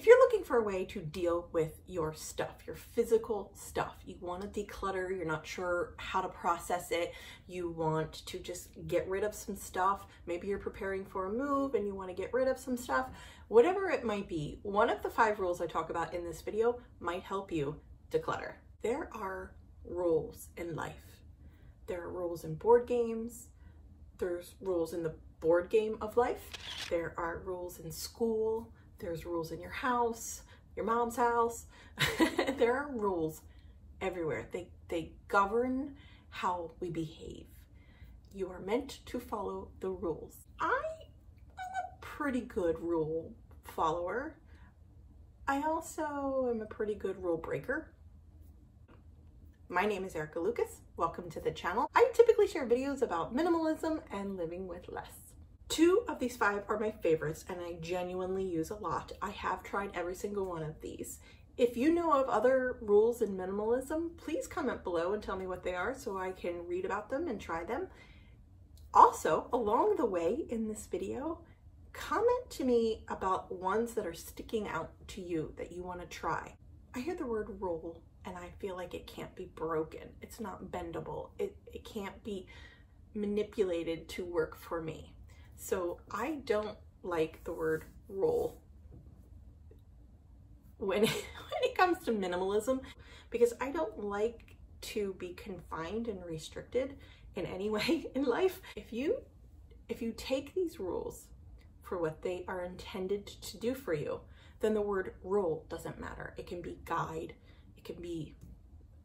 If you're looking for a way to deal with your stuff, your physical stuff, you want to declutter, you're not sure how to process it, you want to just get rid of some stuff, maybe you're preparing for a move and you want to get rid of some stuff, whatever it might be, one of the five rules I talk about in this video might help you declutter. There are rules in life. There are rules in board games, there's rules in the board game of life, there are rules in school, there's rules in your house, your mom's house. there are rules everywhere. They, they govern how we behave. You are meant to follow the rules. I am a pretty good rule follower. I also am a pretty good rule breaker. My name is Erica Lucas. Welcome to the channel. I typically share videos about minimalism and living with less. Two of these five are my favorites and I genuinely use a lot. I have tried every single one of these. If you know of other rules in minimalism, please comment below and tell me what they are so I can read about them and try them. Also, along the way in this video, comment to me about ones that are sticking out to you that you want to try. I hear the word rule and I feel like it can't be broken. It's not bendable. It, it can't be manipulated to work for me. So I don't like the word rule when, it, when it comes to minimalism because I don't like to be confined and restricted in any way in life. If you if you take these rules for what they are intended to do for you, then the word rule doesn't matter. It can be guide, it can be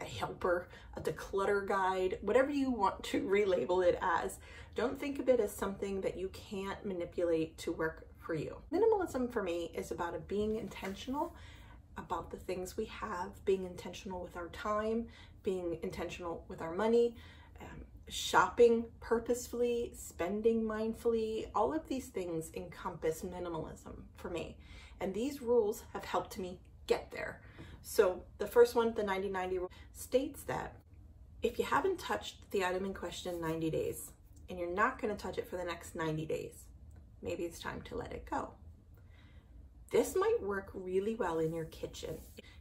a helper, a declutter guide, whatever you want to relabel it as. Don't think of it as something that you can't manipulate to work for you. Minimalism for me is about being intentional about the things we have, being intentional with our time, being intentional with our money, um, shopping purposefully, spending mindfully. All of these things encompass minimalism for me. And these rules have helped me get there. So the first one, the 90-90 rule, states that if you haven't touched the item in question in 90 days and you're not going to touch it for the next 90 days, maybe it's time to let it go. This might work really well in your kitchen.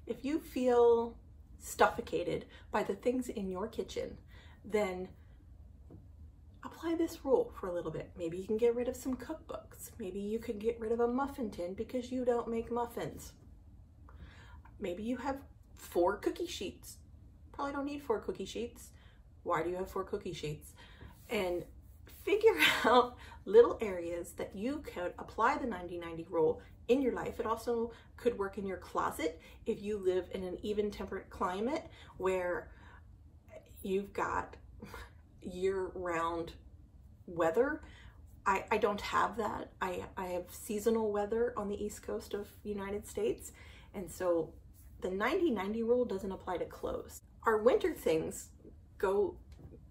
If you feel suffocated by the things in your kitchen, then apply this rule for a little bit. Maybe you can get rid of some cookbooks. Maybe you could get rid of a muffin tin because you don't make muffins. Maybe you have four cookie sheets. Probably don't need four cookie sheets. Why do you have four cookie sheets? And figure out little areas that you could apply the 90-90 rule in your life. It also could work in your closet if you live in an even temperate climate where you've got year-round weather. I, I don't have that. I, I have seasonal weather on the east coast of United States. And so the 90-90 rule doesn't apply to clothes. Our winter things go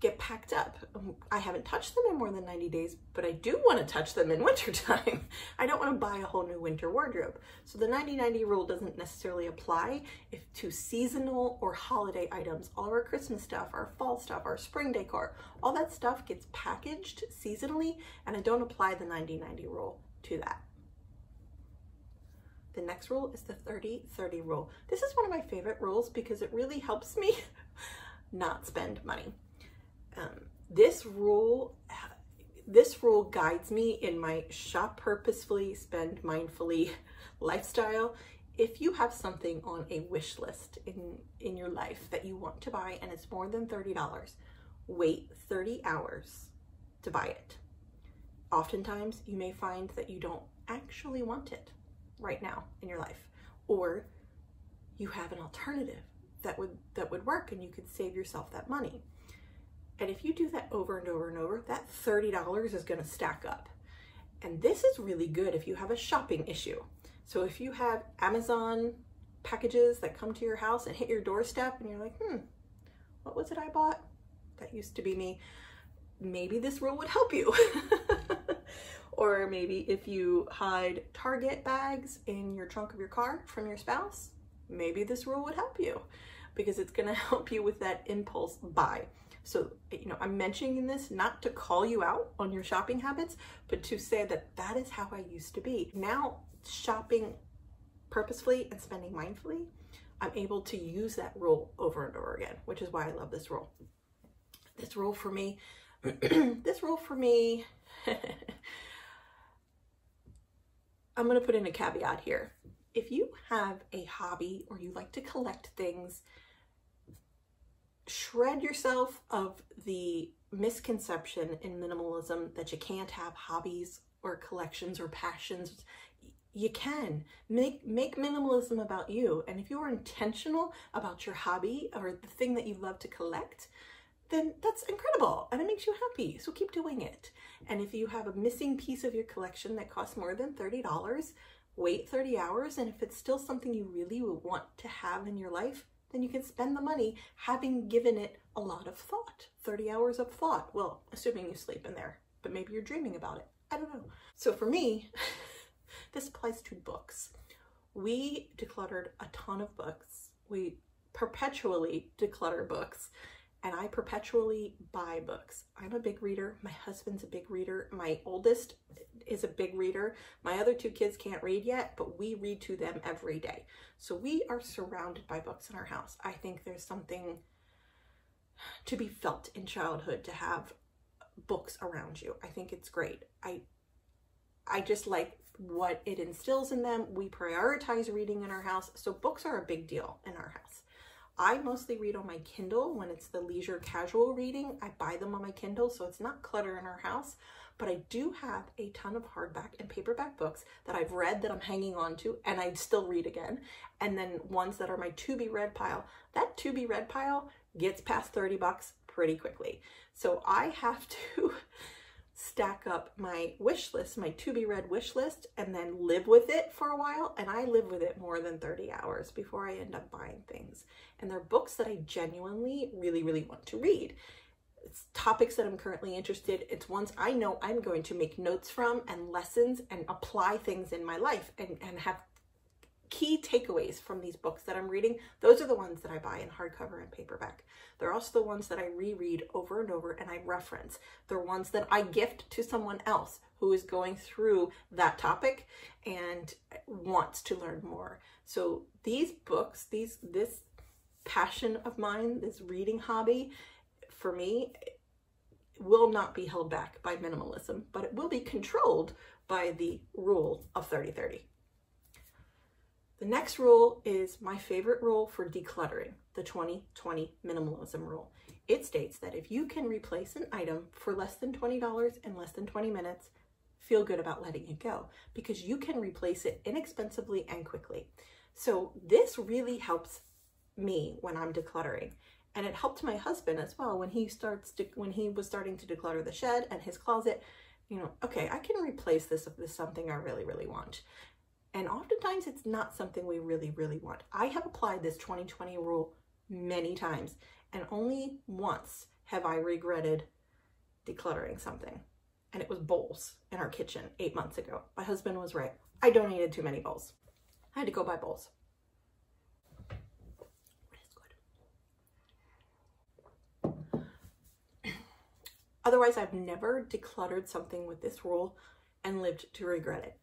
get packed up. I haven't touched them in more than 90 days, but I do want to touch them in wintertime. I don't want to buy a whole new winter wardrobe. So the 90-90 rule doesn't necessarily apply if to seasonal or holiday items. All of our Christmas stuff, our fall stuff, our spring decor, all that stuff gets packaged seasonally and I don't apply the 90-90 rule to that. The next rule is the 30-30 rule. This is one of my favorite rules because it really helps me not spend money. Um, this rule this rule guides me in my shop purposefully, spend mindfully lifestyle. If you have something on a wish list in, in your life that you want to buy and it's more than $30, wait 30 hours to buy it. Oftentimes you may find that you don't actually want it right now in your life. Or you have an alternative that would that would work and you could save yourself that money. And if you do that over and over and over that $30 is going to stack up. And this is really good if you have a shopping issue. So if you have Amazon packages that come to your house and hit your doorstep and you're like hmm what was it I bought? That used to be me. Maybe this rule would help you Or maybe if you hide Target bags in your trunk of your car from your spouse, maybe this rule would help you because it's gonna help you with that impulse buy. So, you know, I'm mentioning this not to call you out on your shopping habits, but to say that that is how I used to be. Now, shopping purposefully and spending mindfully, I'm able to use that rule over and over again, which is why I love this rule. This rule for me, this rule for me, I'm to put in a caveat here. If you have a hobby or you like to collect things, shred yourself of the misconception in minimalism that you can't have hobbies or collections or passions. You can. Make make minimalism about you. And if you are intentional about your hobby or the thing that you love to collect then that's incredible and it makes you happy so keep doing it. And if you have a missing piece of your collection that costs more than $30 wait 30 hours and if it's still something you really want to have in your life then you can spend the money having given it a lot of thought 30 hours of thought. Well assuming you sleep in there but maybe you're dreaming about it. I don't know. So for me this applies to books. We decluttered a ton of books. We perpetually declutter books and I perpetually buy books. I'm a big reader. My husband's a big reader. My oldest is a big reader. My other two kids can't read yet, but we read to them every day. So we are surrounded by books in our house. I think there's something to be felt in childhood to have books around you. I think it's great. I I just like what it instills in them. We prioritize reading in our house. So books are a big deal in our house. I mostly read on my Kindle when it's the leisure casual reading. I buy them on my Kindle, so it's not clutter in our house. But I do have a ton of hardback and paperback books that I've read that I'm hanging on to and I'd still read again. And then ones that are my to be read pile. That to be read pile gets past 30 bucks pretty quickly. So I have to stack up my wish list, my to be read wish list, and then live with it for a while. And I live with it more than 30 hours before I end up buying things. And they're books that I genuinely really, really want to read. It's topics that I'm currently interested. It's ones I know I'm going to make notes from and lessons and apply things in my life and, and have key takeaways from these books that I'm reading, those are the ones that I buy in hardcover and paperback. They're also the ones that I reread over and over and I reference. They're ones that I gift to someone else who is going through that topic and wants to learn more. So these books, these this passion of mine, this reading hobby, for me, will not be held back by minimalism, but it will be controlled by the rule of 30-30. The next rule is my favorite rule for decluttering, the 20-20 minimalism rule. It states that if you can replace an item for less than $20 in less than 20 minutes, feel good about letting it go because you can replace it inexpensively and quickly. So this really helps me when I'm decluttering. And it helped my husband as well when he starts to, when he was starting to declutter the shed and his closet, you know, okay, I can replace this with something I really, really want. And oftentimes it's not something we really, really want. I have applied this 2020 rule many times and only once have I regretted decluttering something. And it was bowls in our kitchen eight months ago. My husband was right. I donated too many bowls. I had to go buy bowls. Otherwise, I've never decluttered something with this rule and lived to regret it.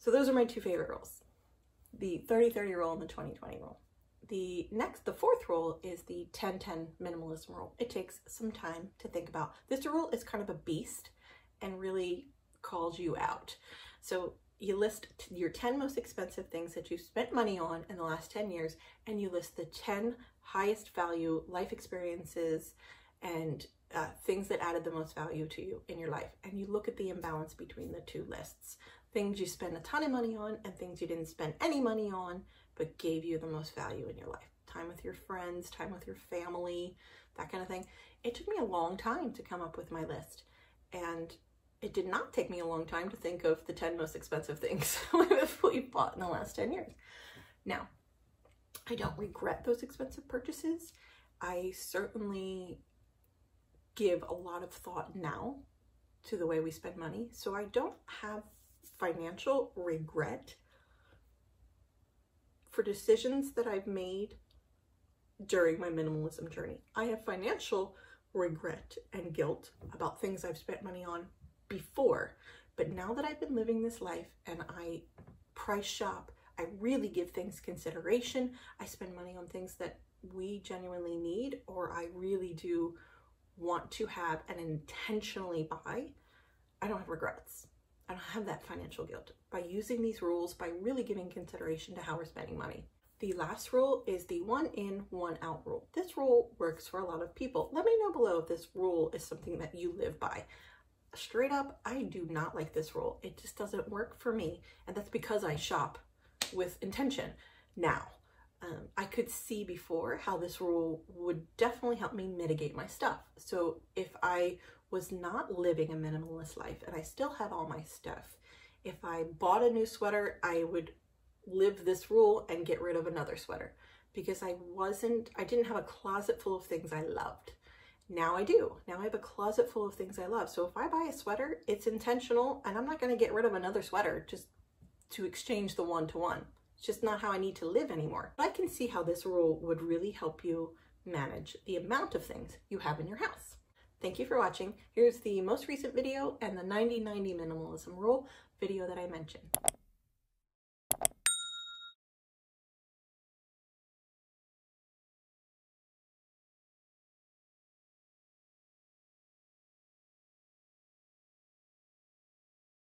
So those are my two favorite rules, the 30-30 rule and the 20-20 rule. The next, the fourth rule is the 10-10 minimalism rule. It takes some time to think about. This rule is kind of a beast and really calls you out. So you list your 10 most expensive things that you spent money on in the last 10 years, and you list the 10 highest value life experiences and uh, things that added the most value to you in your life. And you look at the imbalance between the two lists things you spend a ton of money on and things you didn't spend any money on but gave you the most value in your life. Time with your friends, time with your family, that kind of thing. It took me a long time to come up with my list. And it did not take me a long time to think of the 10 most expensive things we've bought in the last 10 years. Now, I don't regret those expensive purchases. I certainly give a lot of thought now to the way we spend money. So I don't have financial regret for decisions that I've made during my minimalism journey. I have financial regret and guilt about things I've spent money on before. But now that I've been living this life and I price shop. I really give things consideration. I spend money on things that we genuinely need or I really do want to have and intentionally buy. I don't have regrets. I don't have that financial guilt by using these rules, by really giving consideration to how we're spending money. The last rule is the one in, one out rule. This rule works for a lot of people. Let me know below if this rule is something that you live by. Straight up, I do not like this rule. It just doesn't work for me. And that's because I shop with intention. Now, um, I could see before how this rule would definitely help me mitigate my stuff. So if I was not living a minimalist life and I still had all my stuff, if I bought a new sweater, I would live this rule and get rid of another sweater because I wasn't, I didn't have a closet full of things I loved. Now I do. Now I have a closet full of things I love. So if I buy a sweater, it's intentional and I'm not going to get rid of another sweater just to exchange the one to one. It's just not how I need to live anymore. I can see how this rule would really help you manage the amount of things you have in your house. Thank you for watching. Here's the most recent video and the 90-90 minimalism rule video that I mentioned.